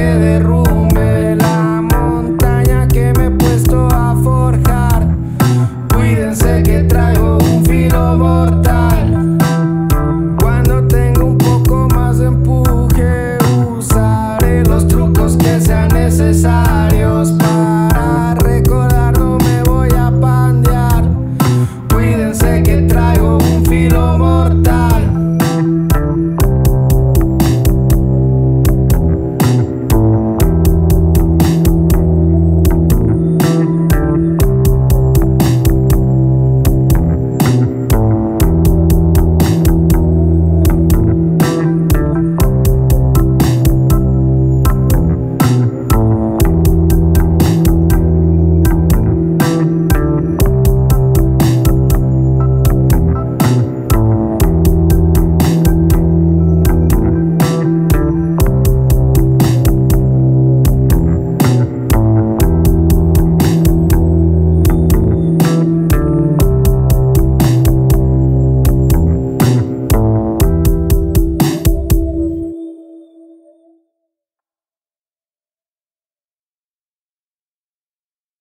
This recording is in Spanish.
que derrumba.